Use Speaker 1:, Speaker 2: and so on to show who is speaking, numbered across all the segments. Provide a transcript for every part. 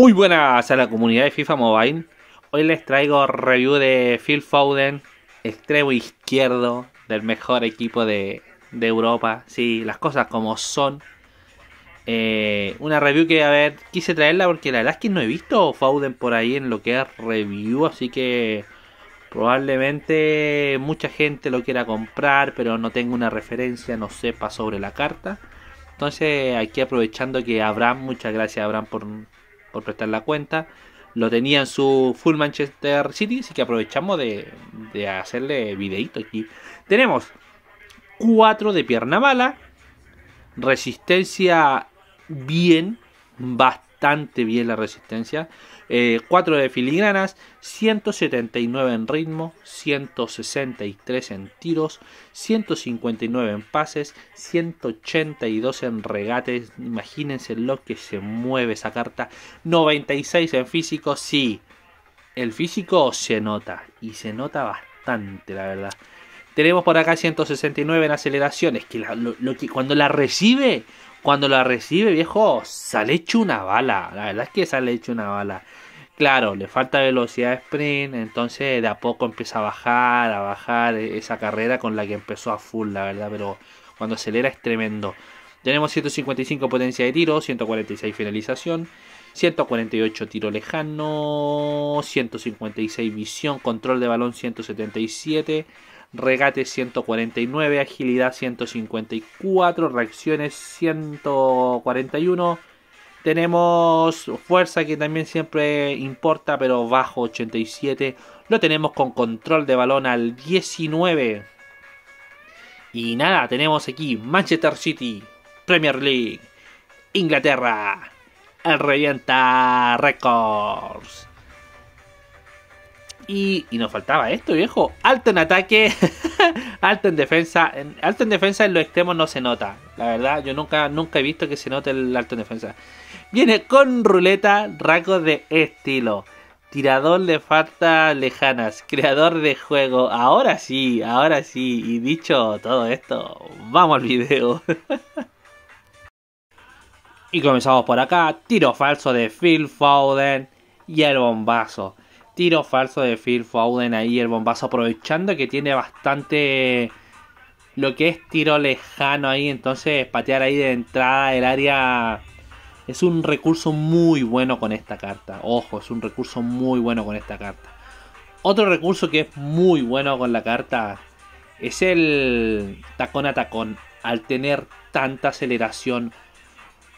Speaker 1: Muy buenas a la comunidad de FIFA Mobile. Hoy les traigo review de Phil Foden, extremo izquierdo del mejor equipo de, Europa. Sí, las cosas como son. Eh, una review que, a ver, quise traerla porque la verdad es que no he visto Foden por ahí en lo que es review, así que probablemente mucha gente lo quiera comprar, pero no tengo una referencia, no sepa sobre la carta. Entonces, aquí aprovechando que Abraham, muchas gracias Abraham por por prestar la cuenta. Lo tenía en su Full Manchester City, así que aprovechamos de, de hacerle videito aquí. Tenemos 4 de pierna bala, resistencia bien, bastante bien la resistencia. 4 eh, de filigranas, 179 en ritmo, 163 en tiros, 159 en pases, 182 en regates. Imagínense lo que se mueve esa carta. 96 en físico, sí. El físico se nota y se nota bastante, la verdad. Tenemos por acá 169 en aceleraciones, que, lo, que cuando la recibe, cuando la recibe, viejo, sale hecho una bala. La verdad es que sale hecho una bala. Claro, le falta velocidad de sprint, entonces de a poco empieza a bajar, a bajar esa carrera con la que empezó a full, la verdad, pero cuando acelera es tremendo. Tenemos 155 potencia de tiro, 146 finalización, 148 tiro lejano, 156 visión, control de balón 177, regate 149, agilidad 154, reacciones 141 tenemos fuerza que también siempre importa, pero bajo 87. Lo tenemos con control de balón al 19. Y nada, tenemos aquí Manchester City, Premier League, Inglaterra, el Revienta Records. Y, nos faltaba esto, viejo. Alto en ataque, alto en defensa. alto en defensa en los extremos no se nota. La verdad, yo nunca, nunca he visto que se note el alto en defensa. Viene con ruleta, rasgos de estilo. Tirador de faltas lejanas, creador de juego. Ahora sí, ahora sí. Y dicho todo esto, vamos al video. y comenzamos por acá. Tiro falso de Phil Foden y el bombazo. Tiro falso de Phil Foden ahí, el bombazo aprovechando que tiene bastante lo que es tiro lejano ahí. Entonces patear ahí de entrada del área es un recurso muy bueno con esta carta. Ojo, es un recurso muy bueno con esta carta. Otro recurso que es muy bueno con la carta es el tacón a tacón. Al tener tanta aceleración,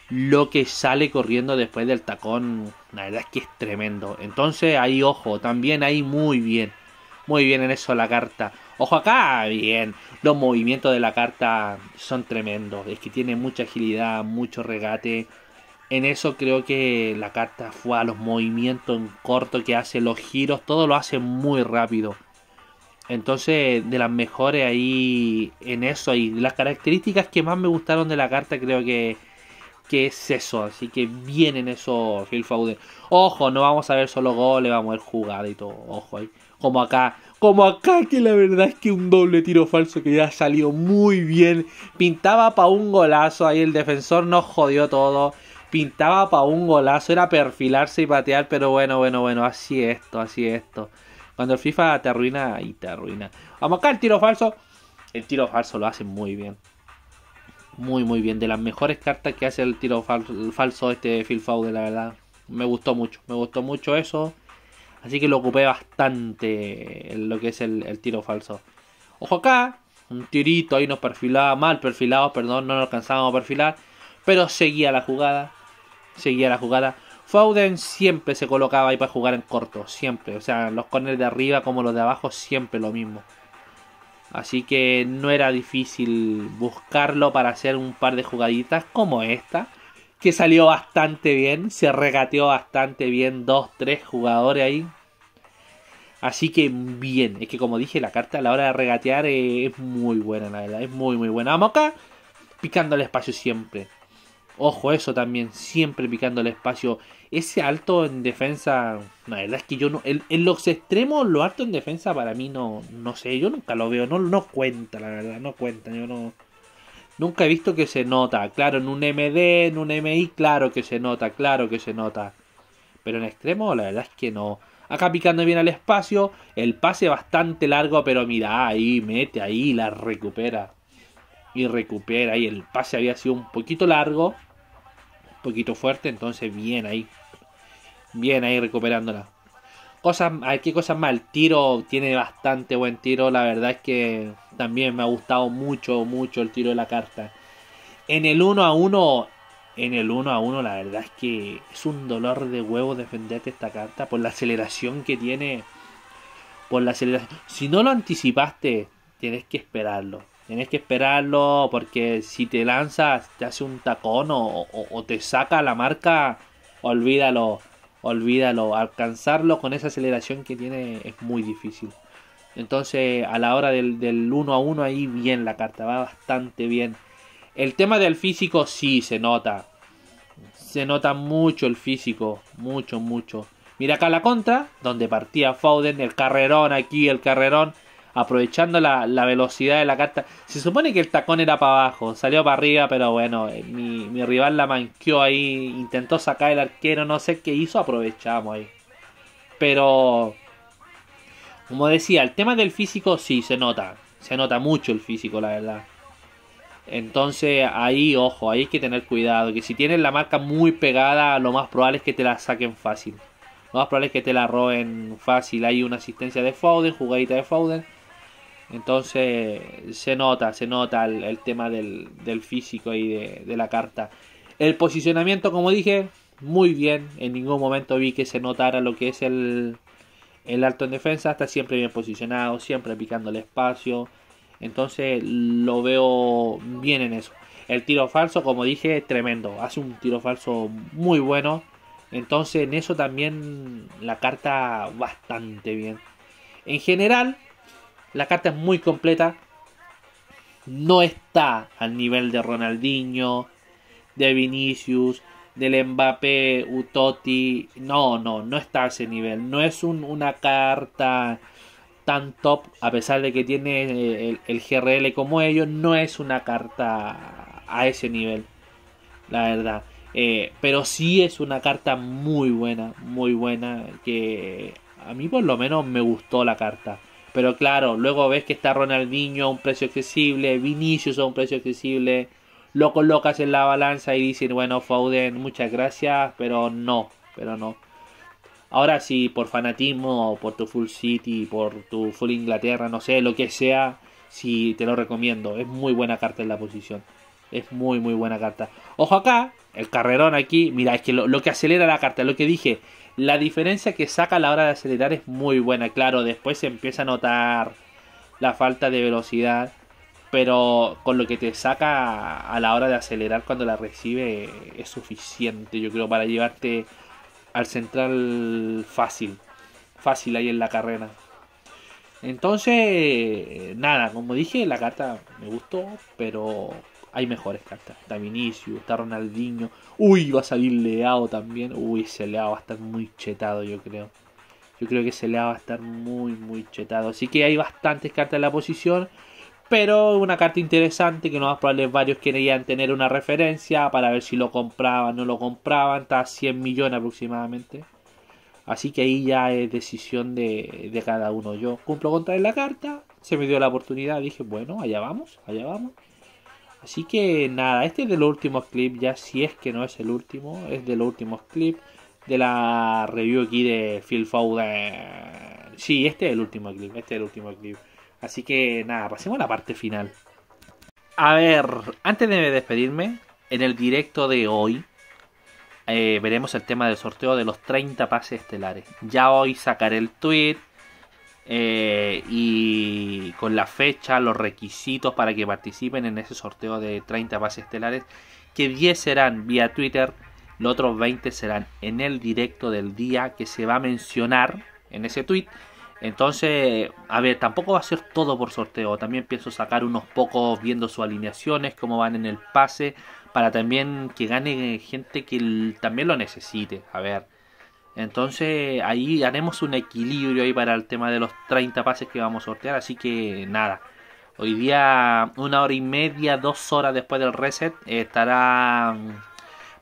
Speaker 1: lo que sale corriendo después del tacón, la verdad es que es tremendo. Entonces ahí, ojo, también ahí muy bien. Muy bien en eso la carta. Ojo acá, bien. Los movimientos de la carta son tremendos. Es que tiene mucha agilidad, mucho regate en eso creo que la carta fue a los movimientos en corto que hace, los giros, todo lo hace muy rápido. Entonces, de las mejores ahí en eso y las características que más me gustaron de la carta creo que, que es eso. Así que bien en eso Phil Foden. Ojo, no vamos a ver solo goles, vamos a ver jugada y todo. Ojo ahí. Como acá, como acá que la verdad es que un doble tiro falso que ya salió muy bien. Pintaba para un golazo ahí el defensor nos jodió todo pintaba para un golazo, era perfilarse y patear, pero bueno, bueno, bueno, así esto, así esto. Cuando el FIFA te arruina, y te arruina. Vamos acá, el tiro falso. El tiro falso lo hace muy bien. Muy, muy bien. De las mejores cartas que hace el tiro falso, este Phil de la verdad. Me gustó mucho, me gustó mucho eso. Así que lo ocupé bastante lo que es el, el tiro falso. Ojo acá, un tirito ahí nos perfilaba, mal perfilado, perdón, no nos alcanzábamos a perfilar. Pero seguía la jugada seguía la jugada. Foden siempre se colocaba ahí para jugar en corto, siempre. O sea, los corners de arriba como los de abajo, siempre lo mismo. Así que no era difícil buscarlo para hacer un par de jugaditas como esta. Que salió bastante bien. Se regateó bastante bien. Dos, tres jugadores ahí. Así que bien. Es que como dije, la carta a la hora de regatear es muy buena, la verdad. Es muy, muy buena. Vamos acá. Picando el espacio siempre. Ojo, eso también, siempre picando el espacio. Ese alto en defensa, la verdad es que yo no. En, los extremos, lo alto en defensa para mí no, no sé, yo nunca lo veo, no, no cuenta, la verdad, no cuenta, yo no. Nunca he visto que se nota, claro, en un MD, en un MI, claro que se nota, claro que se nota. pero en extremo la verdad es que no. Acá picando bien al espacio, el pase bastante largo, pero mira, ahí mete, ahí la recupera. Y recupera, y el pase había sido un poquito largo, un poquito fuerte, entonces bien ahí. Bien ahí recuperándola. Cosas, qué cosas. El tiro tiene bastante buen tiro. La verdad es que también me ha gustado mucho, mucho el tiro de la carta. En el 1 a 1, en el 1 a 1, la verdad es que es un dolor de huevo defenderte esta carta por la aceleración que tiene. Por la aceleración. Si no lo anticipaste, tienes que esperarlo. Tienes que esperarlo porque si te lanzas, te hace un tacón o, o te saca la marca, olvídalo olvídalo, alcanzarlo con esa aceleración que tiene es muy difícil. Entonces, a la hora del, del 1 a 1 ahí bien la carta, va bastante bien. El tema del físico sí se nota. Se nota mucho el físico, mucho, mucho. Mira acá la contra, donde partía Foden, el carrerón aquí, el carrerón aprovechando la, velocidad de la carta. Se supone que el tacón era para abajo, salió para arriba, pero bueno, eh, mi, rival la manqueó ahí, intentó sacar el arquero, no sé qué hizo, aprovechamos ahí. Pero, como decía, el tema del físico sí se nota, se nota mucho el físico, la verdad. Entonces ahí, ojo, ahí hay que tener cuidado, que si tienes la marca muy pegada, lo más probable es que te la saquen fácil. Lo más probable es que te la roben fácil. Hay una asistencia de Foden, jugadita de Foden. Entonces se nota, se nota el, tema del, físico y de, la carta. El posicionamiento, como dije, muy bien. En ningún momento vi que se notara lo que es el, el alto en defensa. Está siempre bien posicionado, siempre picando el espacio. Entonces lo veo bien en eso. El tiro falso, como dije, tremendo. Hace un tiro falso muy bueno. Entonces en eso también la carta bastante bien. En general, la carta es muy completa. No está al nivel de Ronaldinho, de Vinicius, del Mbappé, Utotti. No, no, no está a ese nivel. No es una carta tan top, a pesar de que tiene eh, el, GRL como ellos, no es una carta a ese nivel, la verdad. Eh, pero sí es una carta muy buena, muy buena, que a mí por lo menos me gustó la carta. Pero claro, luego ves que está Ronaldinho a un precio accesible, Vinicius a un precio accesible, lo colocas en la balanza y dicen, bueno, Foden, muchas gracias, pero no, pero no. Ahora sí, por fanatismo, por tu full City, por tu full Inglaterra, no sé, lo que sea, sí te lo recomiendo. Es muy buena carta en la posición. Es muy, muy buena carta. Ojo acá, el carrerón aquí, mira, es que lo que acelera la carta, lo que dije, la diferencia que saca a la hora de acelerar es muy buena. Claro, después se empieza a notar la falta de velocidad. Pero con lo que te saca a la hora de acelerar cuando la recibe es suficiente, yo creo, para llevarte al central fácil. Fácil ahí en la carrera. Entonces, nada, como dije, la carta me gustó, pero hay mejores cartas. Está Vinicius, está Ronaldinho. Uy, va a salir Leao también. Uy, ese Leao va a estar muy chetado, yo creo. Yo creo que ese Leao va a estar muy, muy chetado. Así que hay bastantes cartas en la posición. Pero una carta interesante que no más probable varios querían tener una referencia para ver si lo compraban o no lo compraban. Está a 100 millones aproximadamente. Así que ahí ya es decisión de, de cada uno. Yo cumplo con traer la carta. Se me dio la oportunidad. Dije, bueno, allá vamos, allá vamos. Así que nada, este es de los últimos clips, ya si es que no es el último, es de los últimos clips de la review aquí de Phil Foden. Sí, este es el último clip, este es el último clip. Así que nada, pasemos a la parte final. A ver, antes de despedirme, en el directo de hoy eh, veremos el tema del sorteo de los 30 pases estelares. Ya hoy sacaré el tweet eh, y con la fecha, los requisitos para que participen en ese sorteo de 30 bases estelares, que 10 serán vía Twitter, los otros 20 serán en el directo del día que se va a mencionar en ese tweet. Entonces, a ver, tampoco va a ser todo por sorteo. También pienso sacar unos pocos viendo sus alineaciones, cómo van en el pase, para también que gane gente que también lo necesite. A ver, entonces ahí haremos un equilibrio ahí para el tema de los 30 pases que vamos a sortear. Así que nada. Hoy día una hora y media, dos horas después del reset estará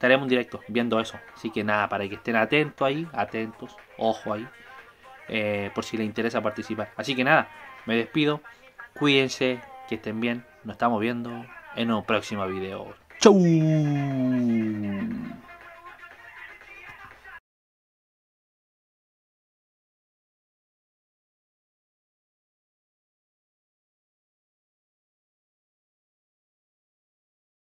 Speaker 1: estaremos en directo viendo eso. Así que nada, para que estén atentos ahí, atentos, ojo ahí, eh, por si les interesa participar. Así que nada, me despido, cuídense, que estén bien, nos estamos viendo en un próximo video. ¡Chau!